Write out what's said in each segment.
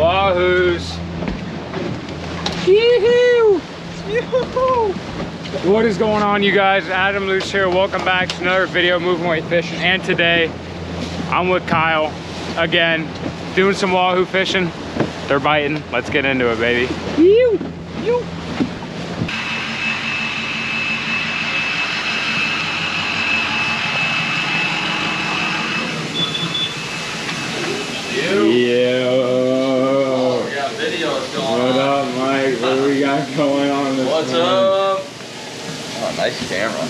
Wahoos. What is going on you guys? Adam Mellusi here. Welcome back to another video moving weight fishing. And today I'm with Kyle again, doing some wahoo fishing. They're biting. Let's get into it, baby. Yoo. Yoo. Yeah. Oh, we got videos going What on. Up, Mike? What we got going on this What's morning? up? Oh, nice camera.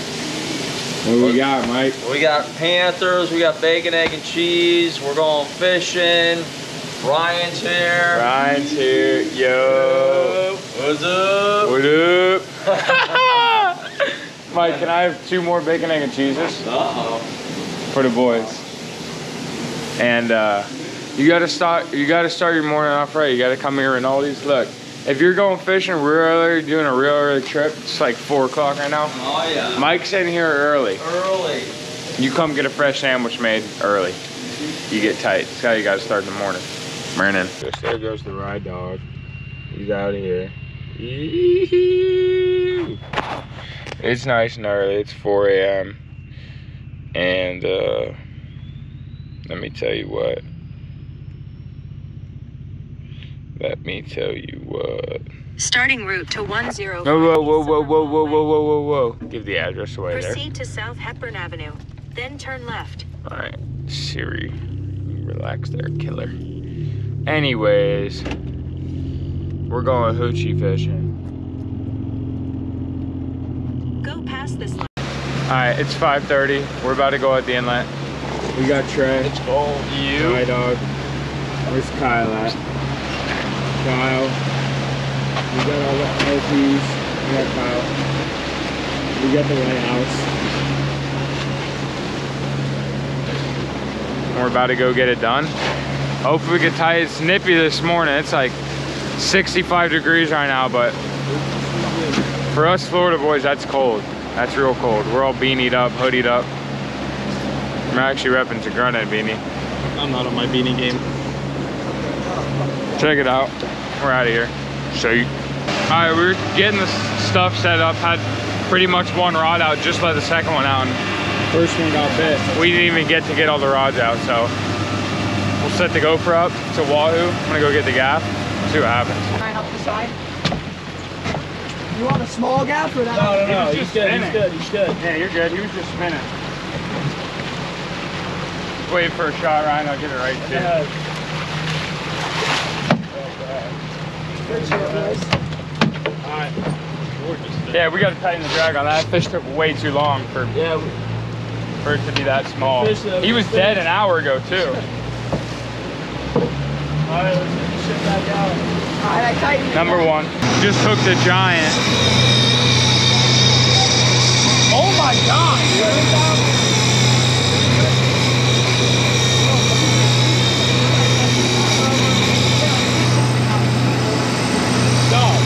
What we got, Mike? We got Panthers, we got bacon, egg, and cheese. We're going fishing. Ryan's here. Ryan's here. Yo. What's up? What up? Mike, can I have two more bacon, egg, and cheeses Uh-oh. for the boys? And uh, you gotta start. You gotta start your morning off right. You gotta come here and all these. Look, if you're going fishing real early, doing a real early trip, it's like four o'clock right now. Oh, yeah. Mike's in here early. Early. You come get a fresh sandwich made early. You get tight. That's how you gotta start in the morning. Morning. There goes the ride dog. He's out of here. It's nice and early. It's 4 a.m. And uh, let me tell you what. Let me tell you what. Starting route to 105. Whoa, whoa, whoa, whoa, whoa, whoa, whoa, whoa, whoa, whoa. Give the address away there. Proceed to South Hepburn Avenue, then turn left. All right, Siri, relax there, killer. Anyways, we're going hoochie fishing. Go past this line. All right, it's 5:30. We're about to go at the inlet. We got Trey. It's cold. You. Hi, dog. Where's Kyle at? Kyle. We got all the LPs. We got Kyle. We got the lighthouse. And we're about to go get it done. Hopefully we get tight. It's nippy this morning. It's like 65 degrees right now, but for us Florida boys, that's cold. That's real cold. We're all beanied up, hoodied up. I'm actually repping to Tigrana beanie. I'm not on my beanie game. Check it out. We're out of here. Show you. All right, we're getting the stuff set up. Had pretty much one rod out. Just let the second one out. And first one got bit. We didn't even get to get all the rods out. So we'll set the GoPro up to Wahoo. I'm gonna go get the gaff. See what happens. Right up the side. You want a small gaff or that? No, no, He no. was He's just good. spinning. He's good. He's good. Yeah, you're good. He was just spinning. Wait for a shot, Ryan. I'll get it right too. Uh, Good shit, boys. all right. Yeah, we got to tighten the drag on that. Fish took way too long for, Yeah. we- for it to be that small. Fish, uh, He was fish. dead an hour ago too. All right. Let's get the shit back out. Alright, I tightened. Number one. Just hooked a giant. Oh my God. Dog.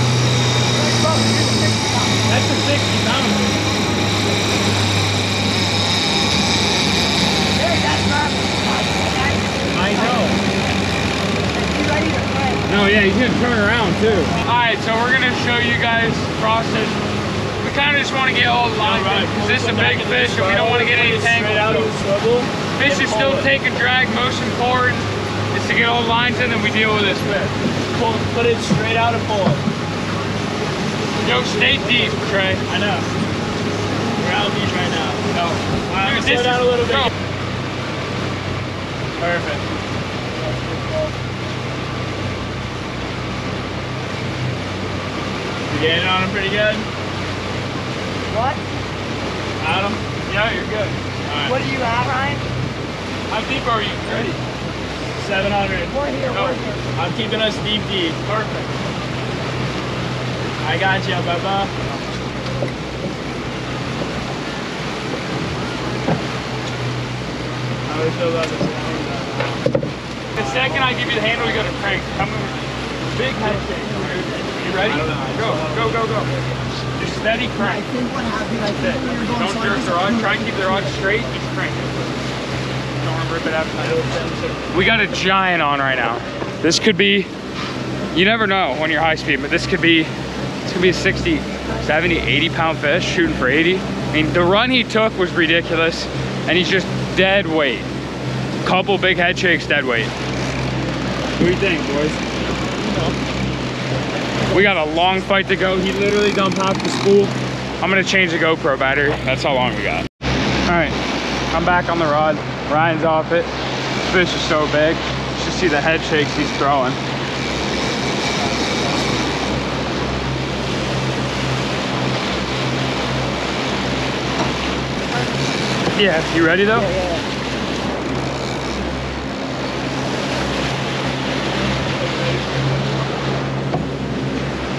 That's a 60 pounder. Hey, that's not. I know. You ready to play? No, yeah, he's gonna turn around too. All right, so we're gonna show you guys process. We kind of just want to get all the lines in, 'cause this is a big fish and we don't want to get any Straight out of tangled. the swivel. Fish is still taking drag. motion important is to get all the lines in and we deal with this fish. Pull, put it straight out and pull it. Yo, stay deep, Trey. I know. We're out of deep right now. No. Alright, Dude, slow down is- a little bit. go. Perfect. You getting on him pretty good? What? Adam? Yeah, you're good. Alright. What do you have, Ryan? How deep are you? Ready? 700. We're here, No. we're oh, here. I'm keeping us deep, deep. Perfect. I got you, Bubba. Do you feel about this? The second I give you the handle, you gotta crank. Come over. Big head shake. You ready? I don't know. I Go, go, go, go. Just steady I crank. think what happened, I think we were going Don't jerk sideways. the rod. Try and keep the rod straight. Just crank it. Don't want to rip it out. We got a giant on right now. This could be you never know when you're high speed, but this could be, this could be a 60, 70, 80 pound fish shooting for 80. I mean, the run he took was ridiculous and he's just dead weight. Couple big head shakes, dead weight. What do you think, boys? We got a long fight to go. He literally done popped the spool. I'm gonna change the GoPro battery. That's how long we got. All right, I'm back on the rod. Ryan's off it. Fish is so big. You should see the head shakes he's throwing. Yeah, you ready though? Yeah, yeah,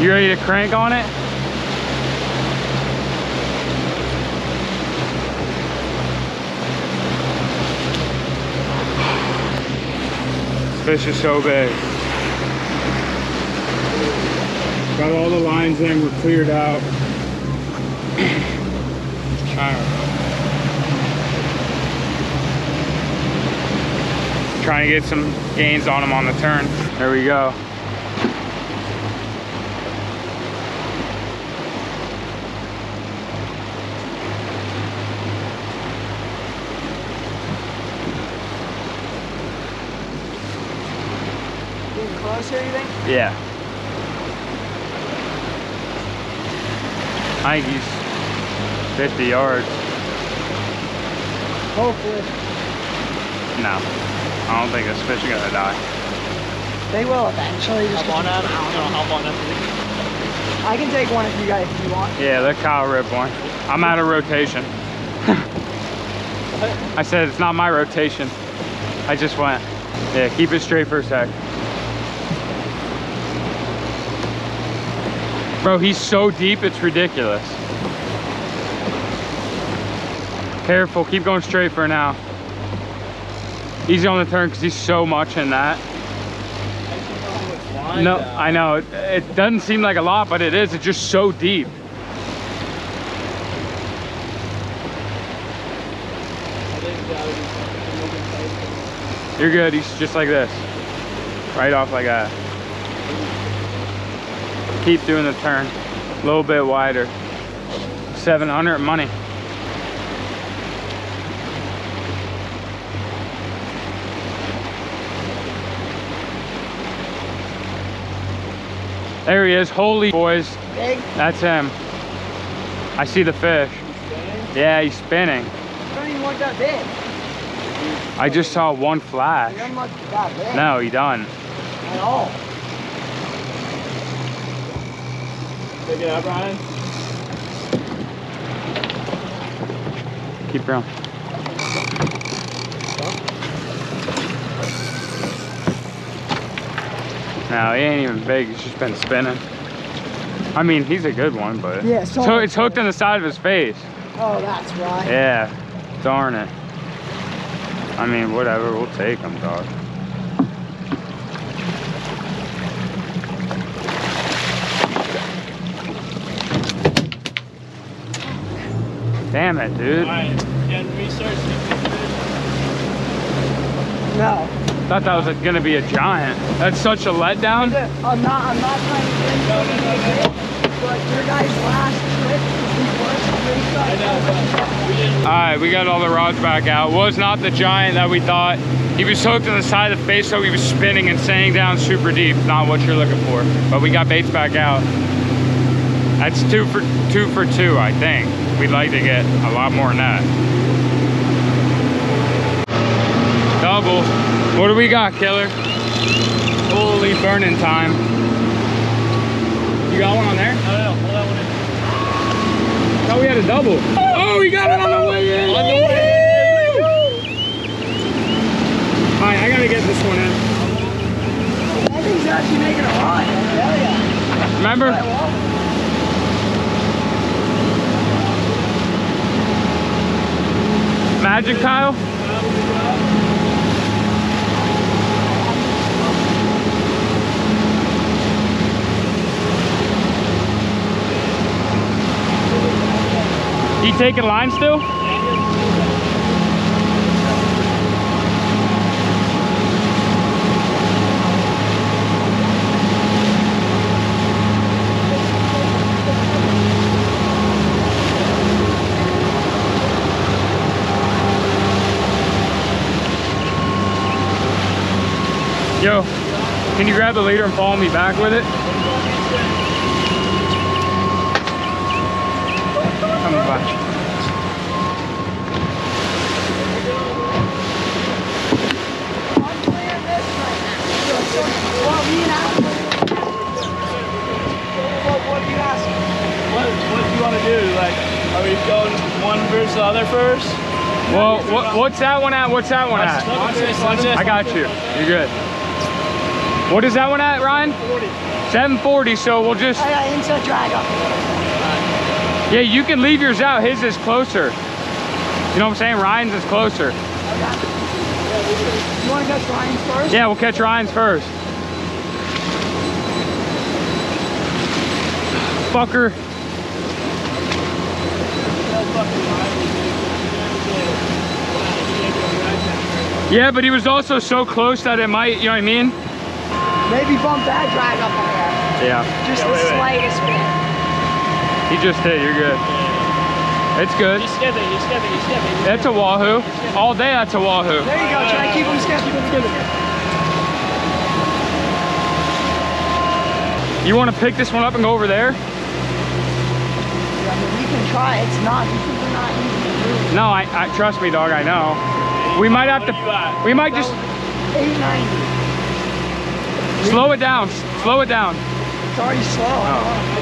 You ready to crank on it? This fish is so big. Got all the lines in, we're cleared out. trying, to get some gains on him on the turn. There we go. Getting closer, you think? Yeah. I think he's 50 yards. Hopefully. No. I don't think this fish is gonna die. They will eventually. Just Hop on because- that. You know, hop on that. I can take one if you guys if you want. Yeah, let Kyle rip one. I'm out of rotation. I said it's not my rotation. I just went. Yeah, keep it straight for a sec. Bro, he's so deep, it's ridiculous. Careful, keep going straight for now. Easy on the turn because he's so much in that. No, I know. It, it doesn't seem like a lot, but it is. It's just so deep. You're good. He's just like this. Right off like that. Keep doing the turn. A little bit wider. 700 money. There he is. Holy boys. Big. That's him. I see the fish. Yeah, he's spinning. I don't even look that big. I just saw one flash. doesn't look that big No, he done. at all. Pick it up, Ryan. Keep going. No, he ain't even big. He's just been spinning. I mean, he's a good one, but Yeah, it's, so- it's hooked in the side of his face. Oh, that's right. Yeah, darn it. I mean, whatever. We'll take him, dog. Damn it, dude. Alright, can we start sneaking fish? No. Thought that was gonna be a giant. That's such a letdown. I'm not. I'm not trying to bring no, no, no, But your guys' last trip was the worst. I know, but we didn't. All right, we got all the rods back out. Was not the giant that we thought. He was hooked on the side of the face, so he was spinning and sanding down super deep. Not what you're looking for. But we got baits back out. That's two for two for two, I think. We'd like to get a lot more than that. Double. What do we got, killer? Holy burning time. You got one on there? No, no, hold that one in. thought we had a double. Oh, we got it on the way in. On the way All right, I gotta get this one in. That thing's actually making a run. Hell yeah. Remember? Magic Kyle? You taking line still? Yo, can you grab the leader and follow me back with it? Coming back. I'm clearing this right now. So, so, well, me and Adam. What, what do you ask? What, what do you want to do? Like, are we going one versus the other first? Well, what, what's that one at? What's that one at? Watch this, watch this. I got you. You're good. What is that one at, Ryan? 740, so we'll just, I got inside drag up. yeah, you can leave yours out. His is closer. You know what I'm saying? Ryan's is closer. You want to catch Ryan's first? Yeah, we'll catch Ryan's first. Fucker. Yeah, but he was also so close that it might, you know what I mean? Maybe bump that drag up on there. Yeah. Just Yeah, the wait, wait. slightest bit. He just hit, you're good. It's good. He's skipping, he's skipping, he's skipping. That's a wahoo. All day that's a wahoo. There you go. Try to keep him skipping. Keep him skipping. You want to pick this one up and go over there? Yeah, I mean, we can try. It's not. These things are not easy. No, I, I trust me, dog. I know. We might have What are you to. We might just 890. Slow it down. Slow it down. It's already slow. Oh.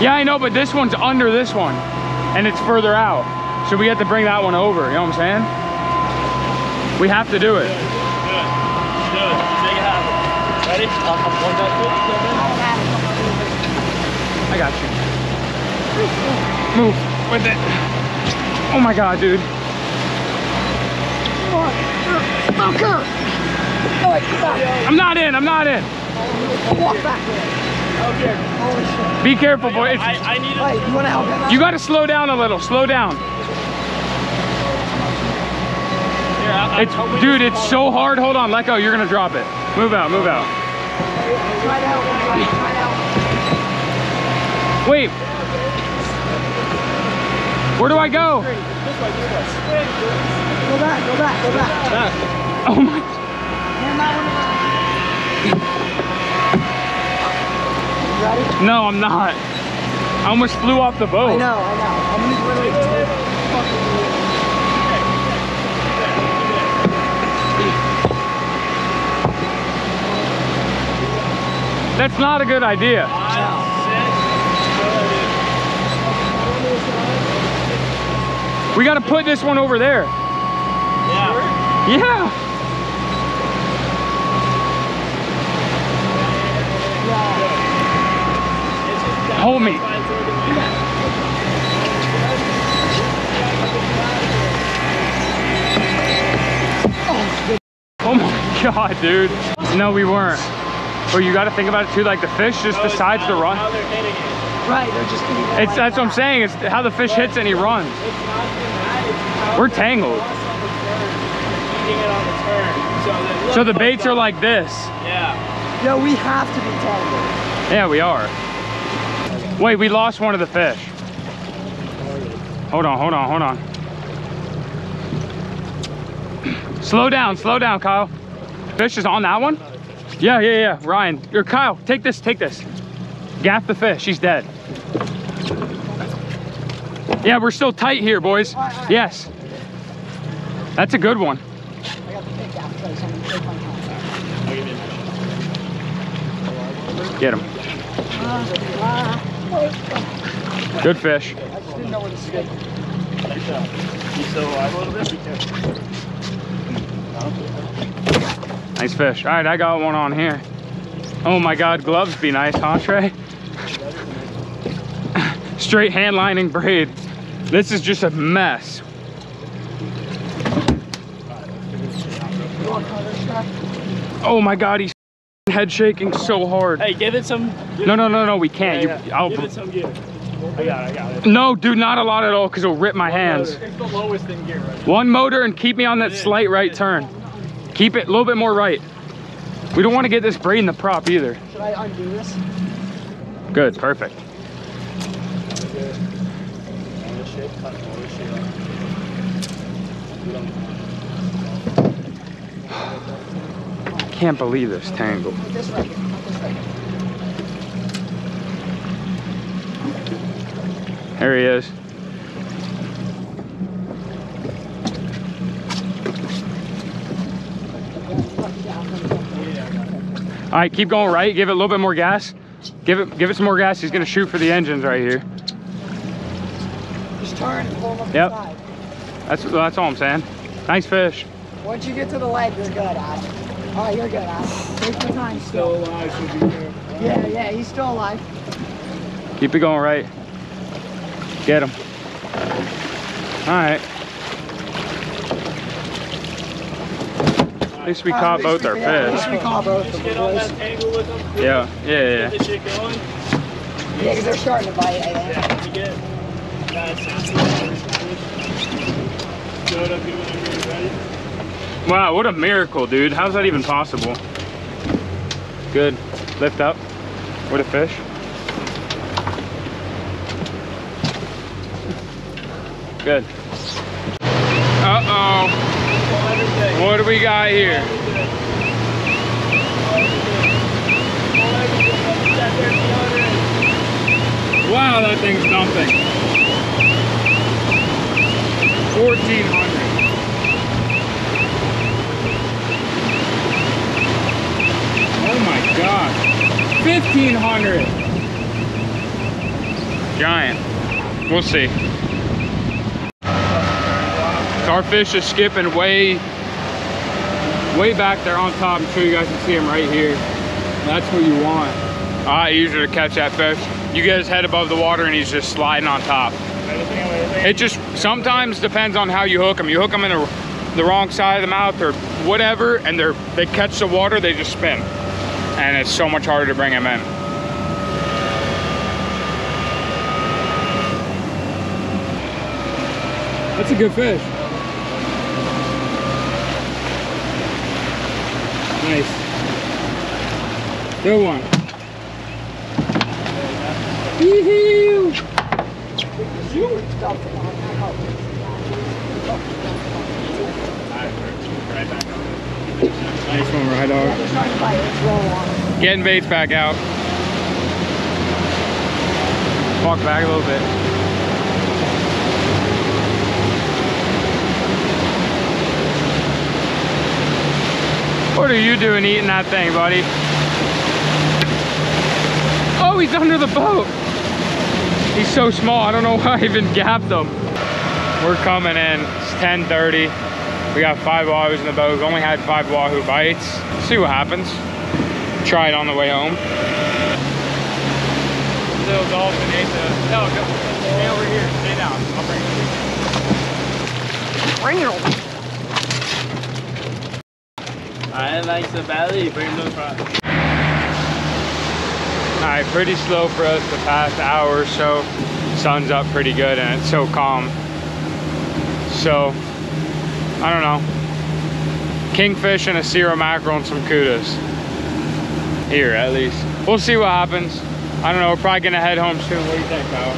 Yeah, I know, but this one's under this one, and it's further out. So we have to bring that one over. You know what I'm saying? We have to do it. Do it. Do it. Make it happen. Ready? I'll come point that I got you. Move with it. Oh my god, dude. Oh, Kurt. Oh, I'm not in. I'm not in. Walk back. Okay. Holy shit. Be careful, boy. It's, I, I need Wait, you want to help him you got to slow down a little. Slow down. I, It's, dude, it's so hard. Hold on. Let go. You're gonna drop it. Move out. Move out. Try to help. Try try to help. Wait. Where do I go? Go back. Go back. Go back. Oh my. No, I'm not. I almost flew off the boat. I know. I know. I'm gonna literally just fucking do. That's not a good idea. We got to put this one over there. Yeah. Yeah. Hold me. Oh my god, dude. No, we weren't. But you got to think about it too. Like the fish just decides to run. they're hitting it. Right. They're just It's like that's what I'm saying. It's how the fish hits and he runs. It's not even that, it's how We're tangled. boss on the turn, eating it on the turn. So, they So look the baits are like this. Yeah. Yo, we have to be tangled. Yeah, we are. Wait, we lost one of the fish. Hold on, hold on, hold on. Slow down, slow down, Kyle. Fish is on that one? Yeah, yeah, yeah. Ryan, or Kyle, take this, take this. Gaff the fish, he's dead. Yeah, we're still tight here, boys. Yes. That's a good one. Get him. Uh, Good fish. I just didn't know where to? Nice fish. All right, I got one on here. Oh my God, gloves be nice, huh, Trey? Straight hand lining braid. This is just a mess. Oh my God, he's head shaking so hard. Hey, give it some. Give No, no, no, no, we can't. Yeah, You, yeah. I'll, Give it some gear. I got it, I got it. no, dude, not a lot at all, because it'll rip my hands. It's the lowest in gear right One motor and keep me on that slight right turn. Keep it a little bit more right. We don't want to get this braid in the prop either. Should I undo this? Good, perfect. Can't believe this tangle. This right this right. There he is. All right, keep going right. Give it a little bit more gas. Give it, give it some more gas. He's gonna shoot for the engines right here. Just turn and pull them Yep. the side. That's that's all I'm saying. Nice fish. Once you get to the leg, you're good, Adam. Oh, you're good, Adam. Take your time Still still. alive, should be here. Yeah, yeah, he's still alive. Keep it going right. Get him. All right. At least we Uh, caught least both our we- yeah, At least fish. we caught both of Just them, get on boys. that tangle with them. Yeah, yeah, yeah. Get the going. Yeah, because they're starting to bite, I think. Yeah, you get that sensitive. Show it up here whenever you're ready. Wow, what a miracle, dude. How's that even possible? Good. Lift up. What a fish. Good. Uh-oh. What do we got here? Wow, that thing's dumping. 1400. Oh my god. 1500. Giant. We'll see. Our fish is skipping way, way back there on top. I'm sure you guys can see him right here. That's what you want. Ah, easier to catch that fish. You get his head above the water and he's just sliding on top. It just sometimes depends on how you hook them. You hook them in the wrong side of the mouth or whatever, and they're they catch the water, they just spin, and it's so much harder to bring them in. That's a good fish. Nice. Good one. Yee-hoo! Nice one, right Yeah, dog. they're starting to bite. Let's roll on. Getting baits back out. Walk back a little bit. What are you doing eating that thing, buddy? Oh, he's under the boat. He's so small, I don't know why I even gapped him. We're coming in, it's 10.30. We got five wahoos in the boat. We've only had five wahoo bites. See what happens. Try it on the way home. Little dolphin ate the, no, go, stay over here, stay down. I'll bring it. Bring it. I like the belly, bring them front. All right, pretty slow for us the past hour or so. Sun's up pretty good and it's so calm. So, I don't know. Kingfish and a cero mackerel and some cudas. Here, at least. We'll see what happens. I don't know, we're probably gonna head home soon. What do you think, Kyle?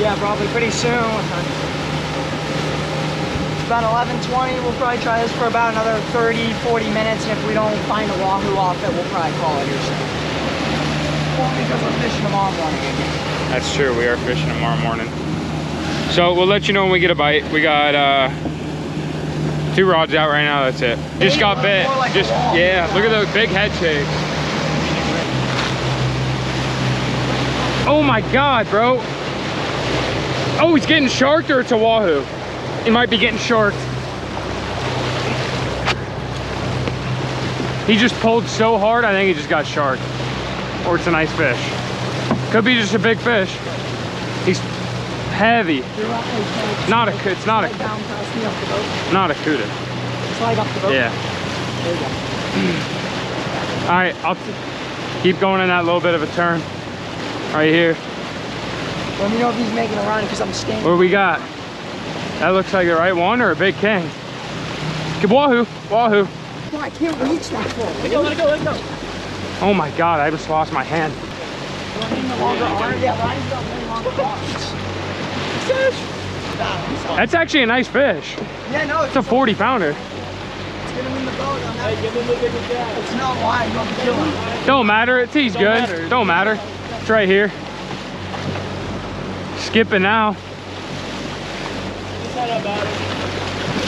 Yeah, probably pretty soon. It's about 11:20. We'll probably try this for about another 30, 40 minutes, and if we don't find a wahoo off it, we'll probably call it here soon. Only because we're fishing tomorrow morning again. That's true, we are fishing tomorrow morning. So we'll let you know when we get a bite. We got uh, two rods out right now, that's it. Just got bit. Just. Yeah, look at those big head shakes. Oh my God, bro. Oh, he's getting sharked or it's a wahoo? He might be getting sharked. He just pulled so hard, I think he just got sharked. Or it's a nice fish. Could be just a big fish. He's heavy. You're right, hey, Ted, Not a cu- it's not a- slide down past me off the boat. Not a cuda. Slide up the boat. Yeah. There you go. All right, I'll keep going in that little bit of a turn. Right here. Let me know if he's making a run because I'm standing. What do we got? That looks like the right one or a big king. Good wahoo, wahoo. Oh, I can't reach that far. Let go, let go, let go. Oh my God, I just lost my hand. Do I need the longer arm? Yeah, but I just got really longer arms. Fish. That's actually a nice fish. Yeah, no, It's a 40 pounder. It's gonna be the boat on that. Hey, give him the bigger jab. It's not wide. You'll kill him. Don't matter. It's he's Don't good. matter. Don't matter. It's right here. Skipping now. It's not that bad.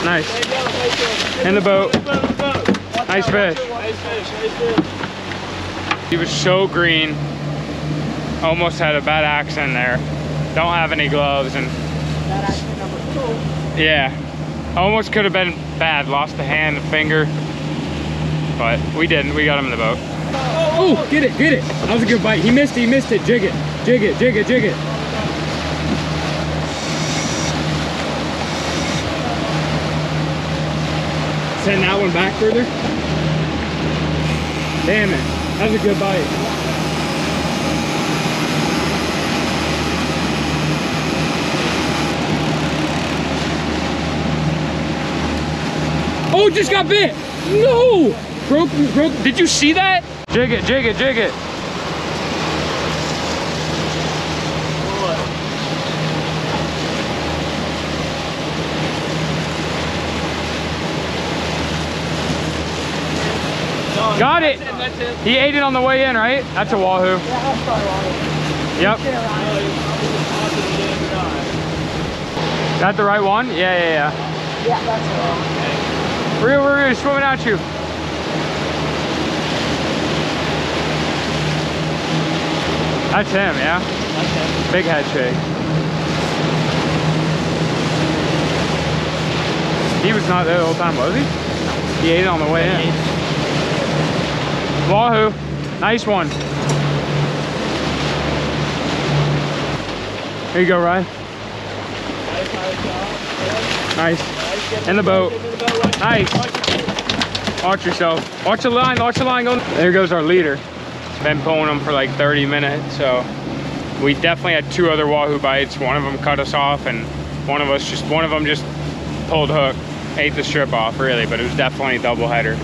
Nice. There you go, right there. In the boat. In the boat, in the boat. Nice fish. Nice fish. He was so green. Almost had a bad accident there. Don't have any gloves and yeah. Almost could have been bad. Lost a hand, a finger. But we didn't. We got him in the boat. Oh, get it, get it. That was a good bite. He missed it, he missed it. Jig it, jig it, jig it, jig it. Send that one back further. Damn it. That was a good bite. Oh, just got bit. No. Broke, broke. Did you see that? Jig it, jig it, jig it. Got it. That's it, that's it. He ate it on the way in, right? That's a wahoo. Yeah, that's. Yep. That the right one? Yeah, yeah, yeah. Yeah, that's wrong. We're, we're swimming at you. That's him, yeah? Big head shake. He was not there the whole time, was he? He ate it on the way in. Wahoo. Nice one. Here you go, Ryan. Nice. In the boat. Nice. Watch yourself. Watch the line, watch the line go. There goes our leader. Been pulling them for like 30 minutes, so we definitely had two other wahoo bites. One of them cut us off, and one of us just one of them just pulled hook, ate the strip off, really. But it was definitely a double header.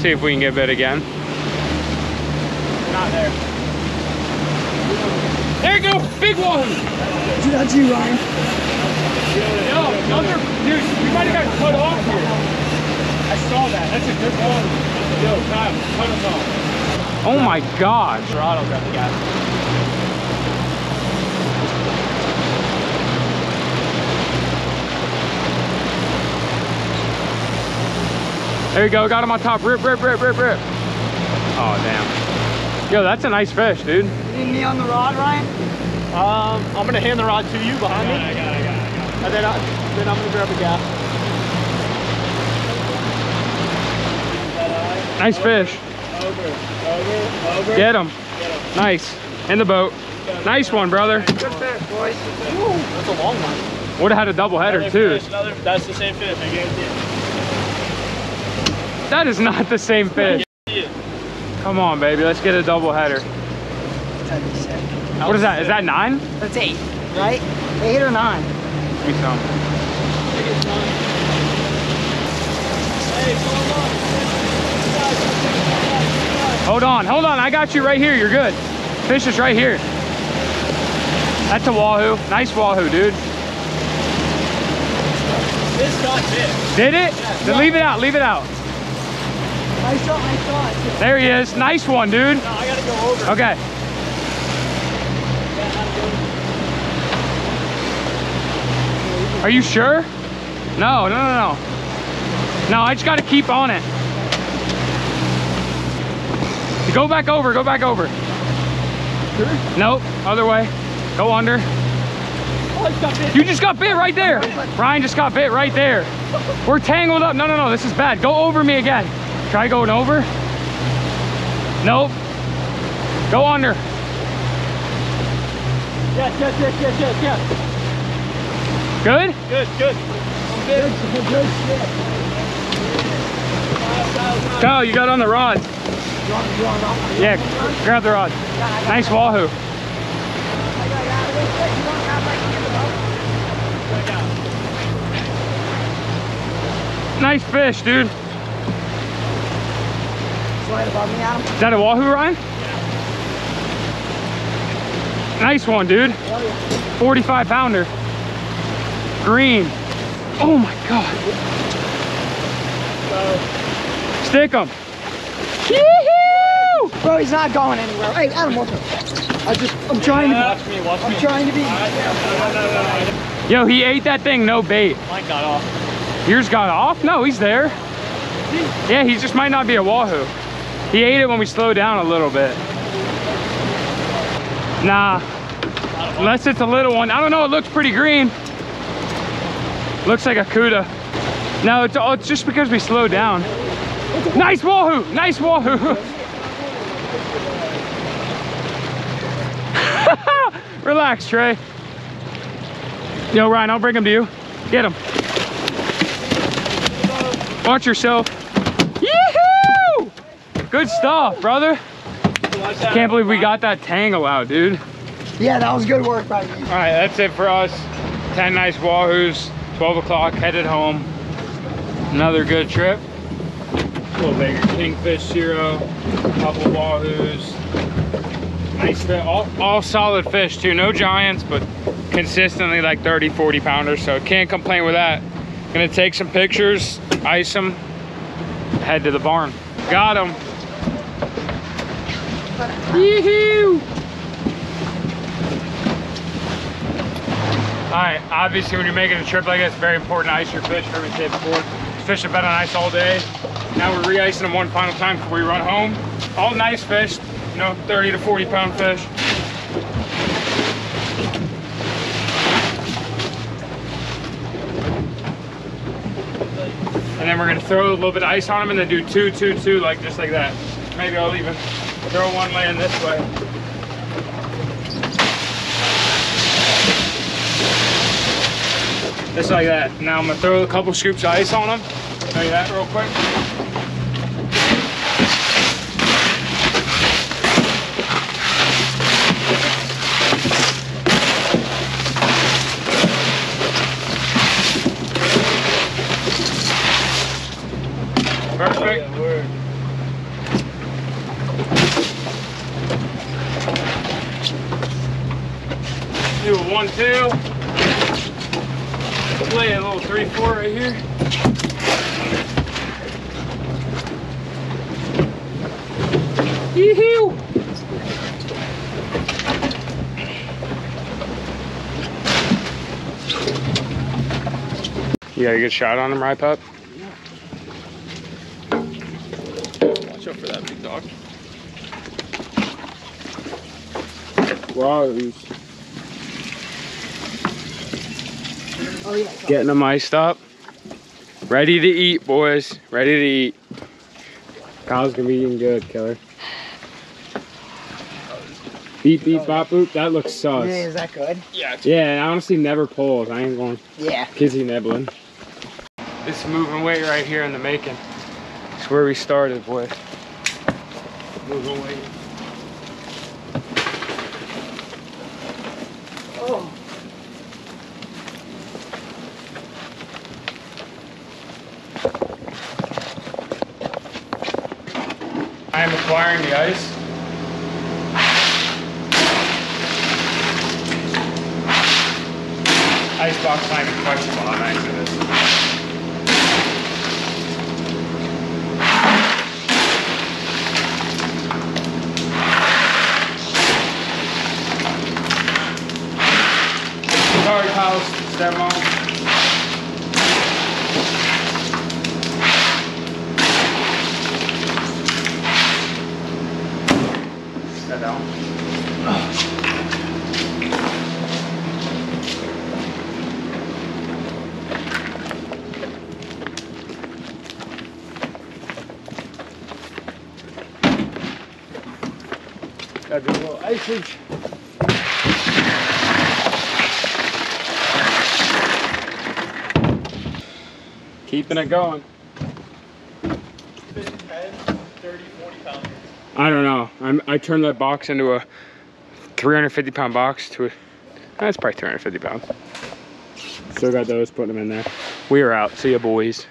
See if we can get bit again. Not there. You go, big wahoo. Dude, that's you, Ryan. Yo, another dude, we might have got cut off here. I saw that. That's a good one. Yo, Kyle, cut us off. Oh my god. Dorado got the gas. There you go, got him on top. Rip, rip, rip, rip, rip. Oh damn. Yo, that's a nice fish, dude. You need me on the rod, Ryan? Um, I'm gonna hand the rod to you behind me. I got it, I got it, I got And then, I, then I'm gonna grab the gas. Nice fish. Over, over, over. Get him. Nice. In the boat. Nice one, brother. Good fish, boys. That's a long one. Would have had a double header Another too. fish, another, that's the same fish, I guarantee it. That is not the same fish. Come on, baby. Let's get a double header. That'd be sick. What is that? Is that nine? That's eight, right? Eight or nine? Give me some. Hey, pull up. Hold on, hold on. I got you right here. You're good. Fish is right here. That's a wahoo. Nice wahoo, dude. This got bit. Did it? Then leave it out. Leave it out. I saw, I saw it. There he is. Nice one, dude. No, I gotta go over. Okay. Are you sure? No, no, no, no. No, I just got to keep on it. Go back over. Go back over. Nope. Other way. Go under. Oh, bit. You just got bit right there. Ryan just got bit right there. We're tangled up. No, no, no. This is bad. Go over me again. Try going over. Nope. Go under. Yes, yes, yes, yes, yes, yes. Good? Good, good. I'm. Good shit. Kyle, you got on the rod. You want, you want off? Yeah, grab the rod. Nice wahoo. I got, I got it. You want to have like in the boat? Nice fish, dude. Slide above me, Adam. Is that a wahoo, Ryan? Nice one, dude. 45 pounder. Green. Oh my God. So, Stick him. Yee-hoo! Bro, he's not going anywhere. Hey, Adam, watch him. I just, I'm trying to, watch me, watch I'm me. trying to be. No, no, no, no. Yo, he ate that thing, no bait. Mine got off. Yours got off? No, he's there. Yeah, he just might not be a wahoo. He ate it when we slowed down a little bit. Nah, unless it's a little one. I don't know, it looks pretty green. Looks like a cuda. No, it's, oh, it's just because we slowed down. Nice wahoo, nice wahoo. Relax, Trey. Yo, Ryan, I'll bring him to you. Get him. Watch yourself. Yoo-hoo! Good stuff, brother. Can't believe we got that tangle out, dude. Yeah, that was good work by you. All right, that's it for us. 10 nice wahoos, 12 o'clock, headed home. Another good trip. little bigger kingfish, cero, couple wahoos. Nice fish, all, all solid fish too. No giants, but consistently like 30, 40 pounders. So can't complain with that. Gonna take some pictures, ice them, head to the barn. Got him. Yoo-hoo! All right, obviously when you're making a trip like this, it's very important to ice your fish. I said before, fish have been on ice all day. Now we're re-icing them one final time before we run home. All nice fish, you know, 30 to 40 pound fish. And then we're gonna throw a little bit of ice on them and then do two, two, two, like just like that. Maybe I'll even throw one land this way. Just like that. Now I'm gonna throw a couple scoops of ice on them. Show you that real quick. Perfect. Yeah. Do a one, two. Play three, four right here. Yee-hoo! You got a good shot on him, right, pup? Watch out for that big dog. Wow. Oh, Getting them iced up. Ready to eat, boys. Ready to eat. Kyle's gonna be eating good, killer. Beep, beep, bop, boop. That looks sus. Yeah, is that good? Yeah, Yeah, I honestly never pulls. I ain't going Yeah. kizzy nibbling. This moving weight right here in the making. It's where we started, boys. Moving weight. Oh. I am acquiring the ice. Icebox not even questionable how nice it is. Sorry, Kyle's stepmom. Sit down. Gotta do a little iceage. Keeping it going. Fish 10, 30, 40 pounds. I don't know. I'm, I turned that box into a 350 pound box to a, that's probably 350 pounds. Still got those, putting them in there. We are out. See ya, boys.